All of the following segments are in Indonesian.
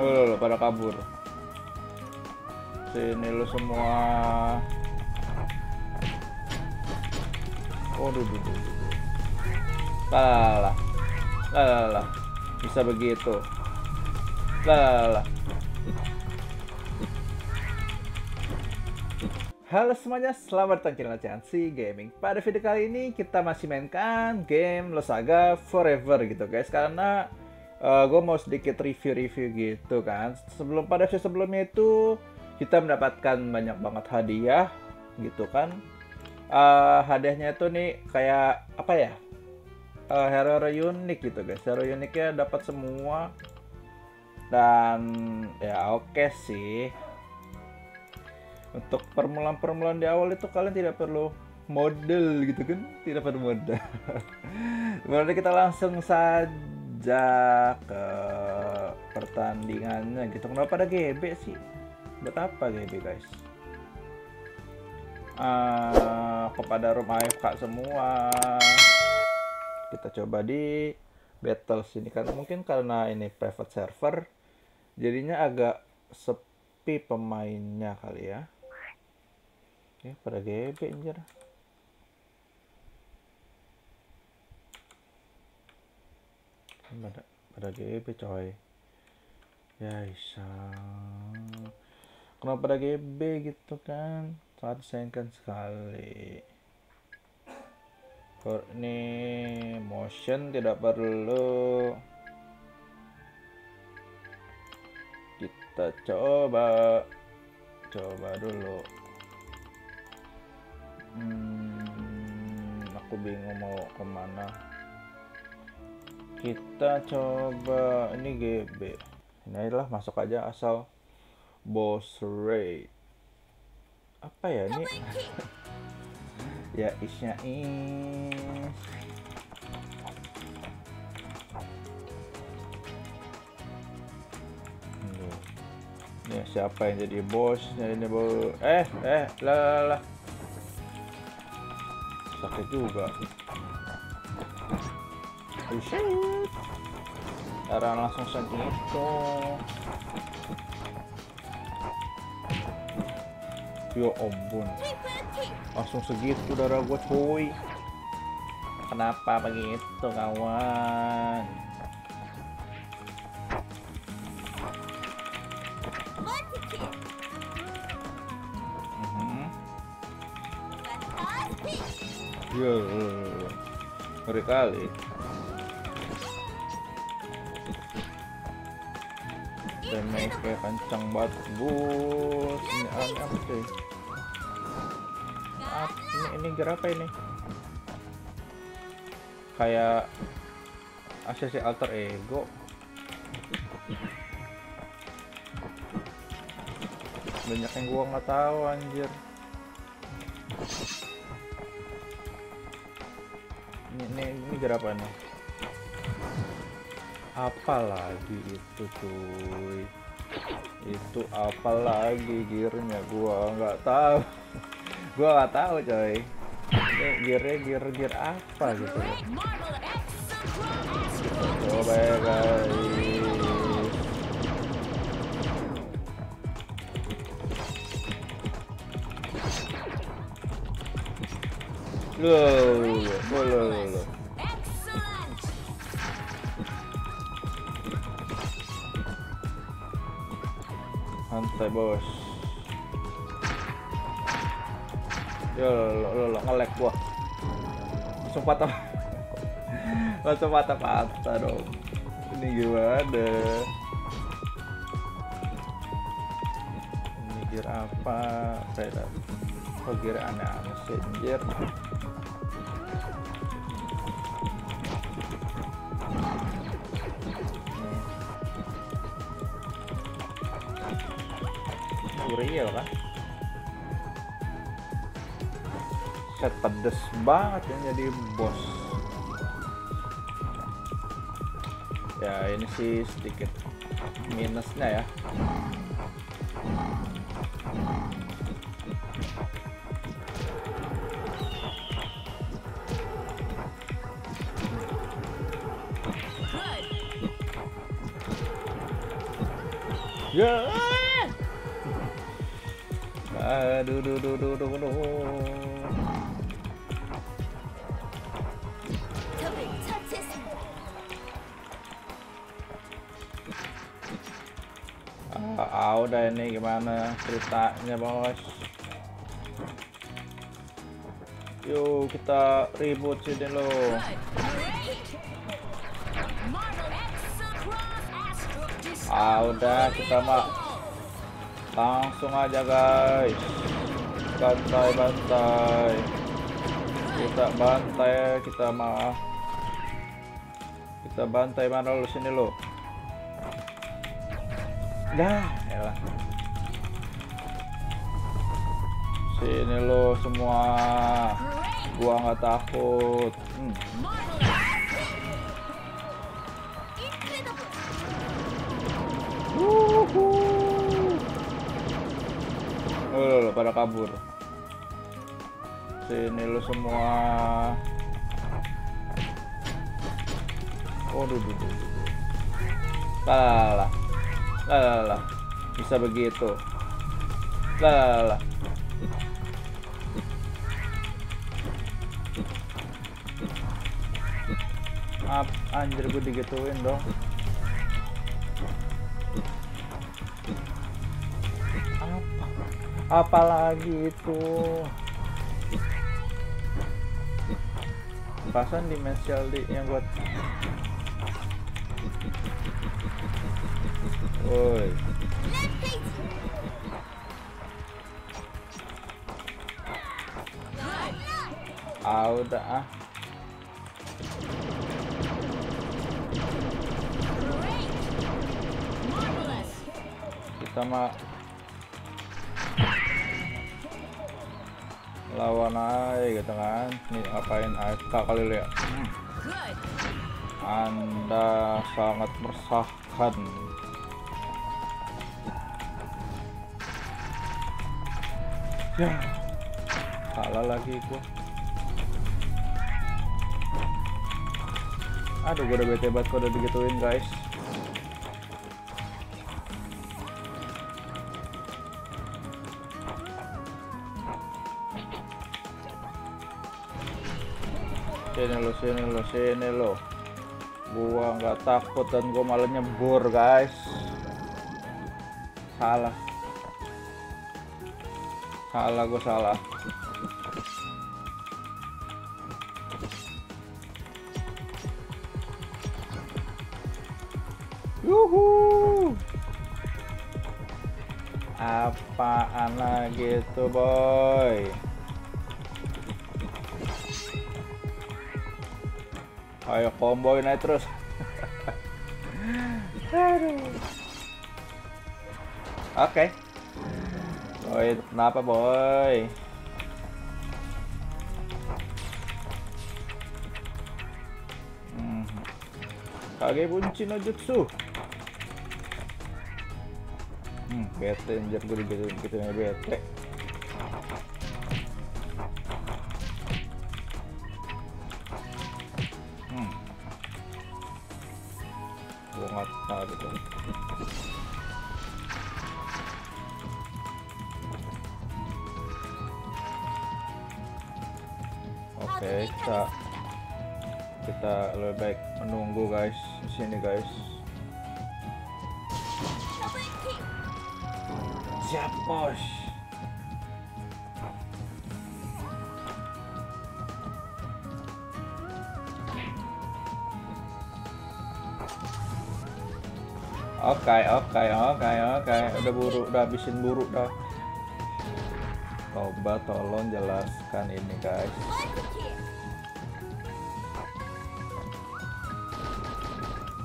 Oh, lo, pada kabur. Sini lu semua. Oh, duh, duh, duh, bisa begitu. Halo semuanya, selamat datang channel si Gaming. Pada video kali ini kita masih mainkan game Losaga Forever gitu guys, karena uh, gue mau sedikit review-review gitu kan. Sebelum pada video sebelumnya itu kita mendapatkan banyak banget hadiah gitu kan. Uh, hadiahnya itu nih kayak apa ya? Uh, hero, hero unik gitu guys. Hero uniknya dapat semua dan ya oke okay sih untuk permulaan-permulaan di awal itu kalian tidak perlu model gitu kan tidak perlu modal berarti kita langsung saja ke pertandingannya gitu. Kenapa ada GB sih? Buat apa GB guys? Uh, kepada room AFK semua. Kita coba di battle sini kan. Mungkin karena ini private server jadinya agak sepi pemainnya kali ya. Oke, pada GB anjir. Pada, pada GB coy. Ya isa. Kenapa pada GB gitu kan? Sangat disayangkan sekali. For ini motion tidak perlu. Kita coba coba dulu hmm, aku bingung mau ke mana kita coba ini GB ini adalah masuk aja asal boss rate. Apa ya ini? Ya isnya is. Ya, siapa yang jadi bosnya ini bos eh eh lah lah. Sakit juga shit cara langsung segitu yo ampun langsung segitu darah gue cuy. Kenapa begitu kawan? Iya, ngeri kali. Damage kencang banget, bos. Ini aneh apa sih? Maaf, ini ini gerak ini? Kayak asesi alter ego. Banyak yang gua nggak tahu anjir. ini ini nih apa lagi itu cuy? Itu apa lagi gearnya? Gua nggak tahu. Gua nggak tahu coy. Ini gearnya gear gear apa gitu? Coba ya guys. Loh, loh, loh, loh. Santai, Bos. Yo, lo, lo, lo, ngelek gua. Langsung patah. Langsung patah-patah dong. Ini gimana? Ini gear apa? Saya kok gear aneh-aneh sih, anjir. Real kan? Set pedes banget yang jadi bos. Ya ini sih sedikit minusnya ya. Ya. Aduh, duh, duh, duh, duh, duh. Ah, ah udah ini gimana ceritanya bos? Yuk kita ribut sini lo. Ah udah kita mah langsung aja guys. Bantai bantai kita bantai kita mah. Kita bantai mana lo sini lo dah elah. Sini lo semua. Gua nggak takut. Hmm. Oh, lo, lo, pada kabur. Sini lo semua. Oh, duh, duh, duh, duh. Bisa begitu. Anjir gue digituin dong. Apalagi itu? Pasan dimensional di yang buat woi. Ah udah ah. Kita mah lawan aja gitu kan. Nih ngapain AFK kali lu ya? Anda sangat meresahkan. Ya. Salah lagi gua. Aduh gua udah bete banget gua udah digituin guys sini lo sini lo sini lo. Gua nggak takut dan gua malah nyebur guys. Salah. Salah gua salah. Yuhu! Apaan lagi tuh boy Ayo komboin aja terus. Aduh. Oke. Boy, kenapa boy? Hmm. Kage bunci no jutsu. Hmm, bete anjir gue gitu bete. Oke, kita kita lebih baik menunggu guys di sini guys. Siap bos. Oke, oke, oke, oke. Udah buru, udah habisin buru dah. Coba tolong jelaskan ini guys.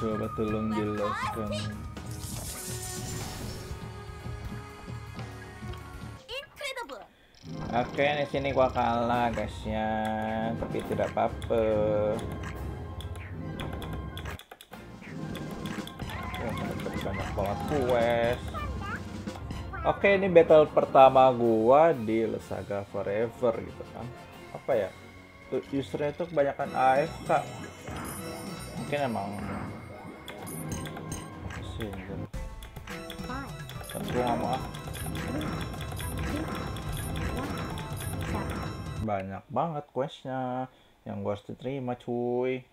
Coba tolong jelaskan. Oke, di sini gua kalah guys ya, tapi tidak apa-apa. Oh, banyak banget quest. Oke, ini battle pertama gua di Lesaga Forever gitu kan. Apa ya? Usernya itu kebanyakan AFK. Mungkin emang Terus gue nggak mau ah. Banyak banget questnya yang gue harus diterima cuy.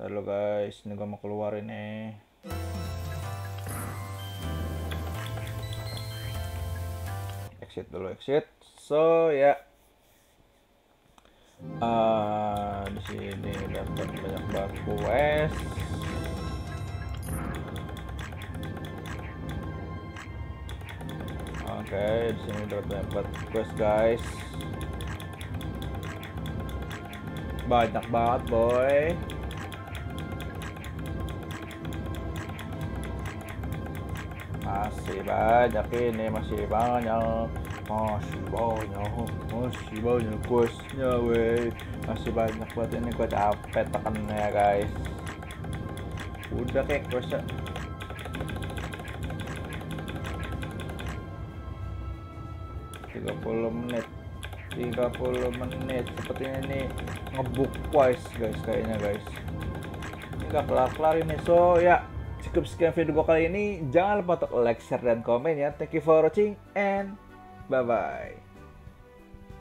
Lalu guys, ini gue mau keluar ini. Exit dulu exit. So ya. Ah, di sini dapat banyak banget quest. Oke, di sini dapat banyak guys. Banyak banget boy. Masih banyak ini, masih banyak. Masih banyak, masih banyak questnya weh. Masih banyak buat ini gue capek tekannya ya guys. Udah kayak questnya. tiga puluh menit 30 menit sepertinya ini ngebuk twice guys kayaknya guys ini gak kelar-kelar ini so ya cukup sekian video gue kali ini. Jangan lupa untuk like share dan komen ya. Thank you for watching and bye bye